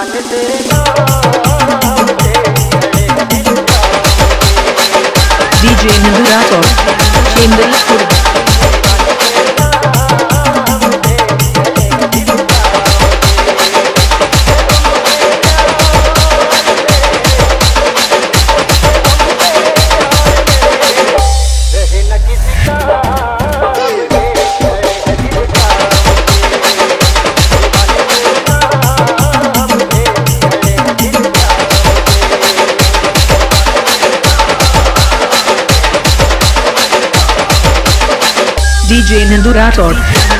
DJ Nandurator, Chembari Kurd. Nandurator, Chembari Kurd.